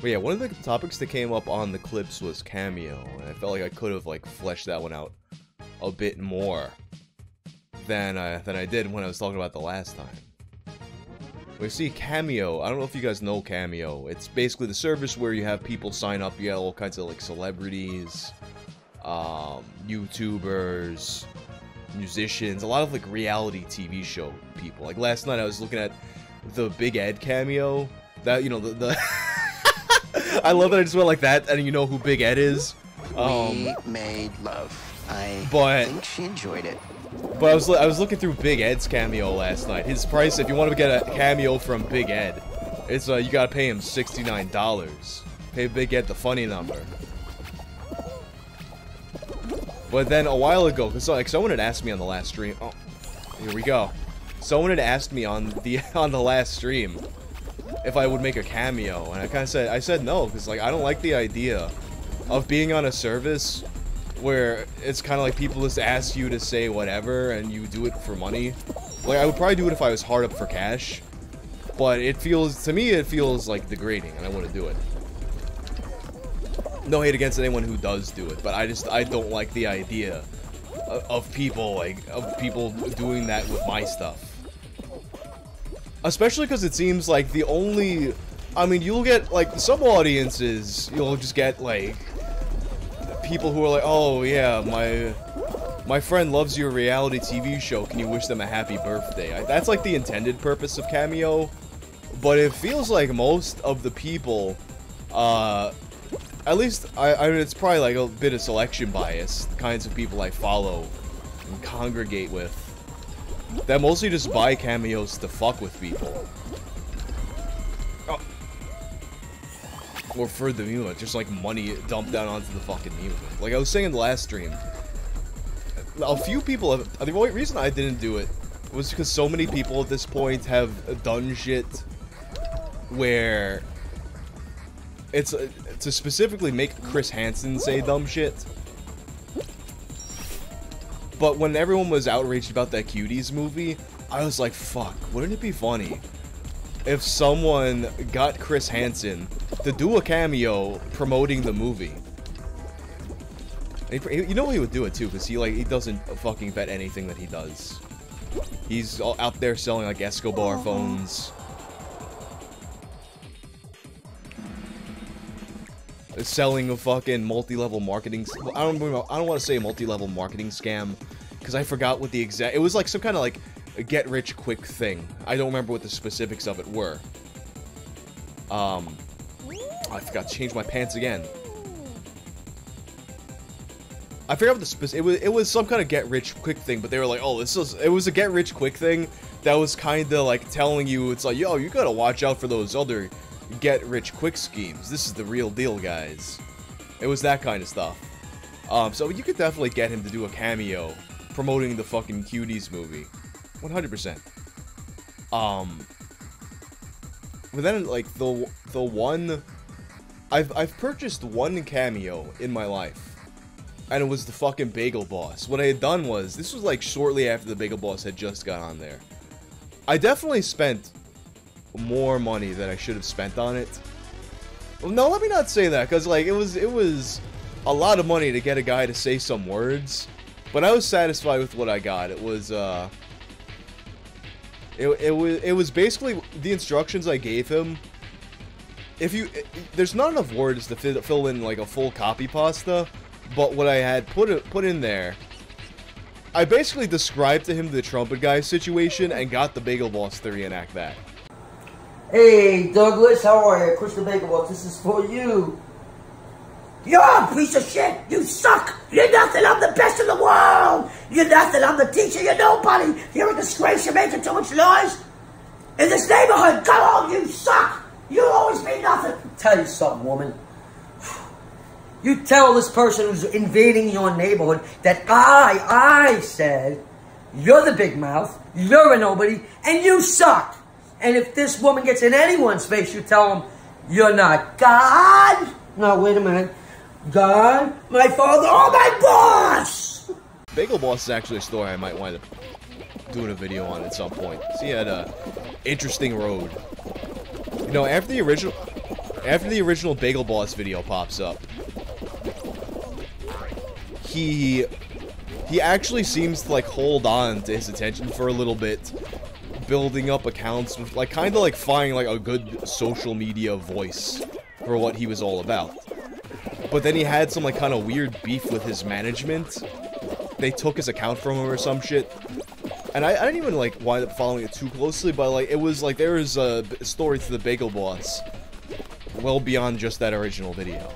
But yeah, one of the topics that came up on the clips was Cameo, and I felt like I could have like fleshed that one out a bit more than I, than I did when I was talking about the last time. We see Cameo. I don't know if you guys know Cameo. It's basically the service where you have people sign up. You got all kinds of like celebrities, um, YouTubers, musicians, a lot of like reality TV show people. Like last night, I was looking at the Big Ed cameo. That you know the. the I love that I just went like that, and you know who Big Ed is. Um, we made love. I but, think she enjoyed it. But I was I was looking through Big Ed's cameo last night. His price, if you want to get a cameo from Big Ed, it's uh you gotta pay him sixty nine dollars. Pay Big Ed the funny number. But then a while ago, cause like someone had asked me on the last stream. Oh, here we go. Someone had asked me on the on the last stream if I would make a cameo, and I kind of said I said no, cause like I don't like the idea of being on a service where it's kind of like people just ask you to say whatever and you do it for money. Like, I would probably do it if I was hard up for cash, but it feels, to me, it feels like degrading, and I wouldn't do it. No hate against anyone who does do it, but I just, I don't like the idea of people, like, of people doing that with my stuff. Especially because it seems like the only, I mean, you'll get, like, some audiences, you'll just get, like, people who are like, oh yeah, my my friend loves your reality TV show. Can you wish them a happy birthday? That's like the intended purpose of Cameo, but it feels like most of the people, uh, at least I, I mean, it's probably like a bit of selection bias. The kinds of people I follow and congregate with, that mostly just buy cameos to fuck with people. or for the movement, just like money dumped down onto the fucking movement. Like I was saying in the last stream, a few people have. The only reason I didn't do it was because so many people at this point have done shit where it's uh, to specifically make Chris Hansen say dumb shit. But when everyone was outraged about that Cuties movie, I was like, fuck, wouldn't it be funny if someone got Chris Hansen to do a cameo promoting the movie. He, you know he would do it too, because he like he doesn't fucking bet anything that he does. He's out there selling like Escobar uh-huh. phones. Selling a fucking multi-level marketing. I don't. I don't want to say multi-level marketing scam, because I forgot what the exact. It was like some kind of like get rich quick thing. I don't remember what the specifics of it were. Um, I forgot to change my pants again. I forgot what the specific. It was it was some kind of get rich quick thing, but they were like, oh, this was it was a get rich quick thing that was kind of like telling you it's like, yo, you gotta watch out for those other get rich quick schemes. This is the real deal, guys. It was that kind of stuff. Um, so you could definitely get him to do a cameo promoting the fucking Cuties movie. 100%. Um, but then, like, the, the one... I've, I've purchased one cameo in my life. And it was the fucking Bagel Boss. What I had done was, this was like shortly after the Bagel Boss had just got on there. I definitely spent more money than I should have spent on it. No, let me not say that, because, like, it was, it was a lot of money to get a guy to say some words. But I was satisfied with what I got. It was, uh... It, it was it was basically the instructions I gave him. If you, it, there's not enough words to fill, fill in like a full copy pasta, but what I had put it, put in there, I basically described to him the trumpet guy situation and got the Bagel Boss to reenact that. Hey Douglas, how are you? Chris the Bagel Boss, this is for you. You're a piece of shit. You suck. You're nothing. I'm the best. You're nothing. I'm the teacher. You're nobody. You're a disgrace. You're making too much noise. In this neighborhood, come on, you suck. You'll always be nothing. Tell you something, woman. You tell this person who's invading your neighborhood that I, I said, you're the big mouth, you're a nobody, and you suck. And if this woman gets in anyone's face, you tell them, you're not God. No, wait a minute. God, my father, oh my boss! Bagel Boss is actually a story I might wind up doing a video on at some point. he had a interesting road. You know, after the original, after the original Bagel Boss video pops up, he he actually seems to like hold on to his attention for a little bit, building up accounts with like kind of like finding like a good social media voice for what he was all about. But then he had some like kind of weird beef with his management. They took his account from him or some shit. And I, I didn't even like wind up following it too closely, but like it was like there was a story to the Bagel Boss well beyond just that original video.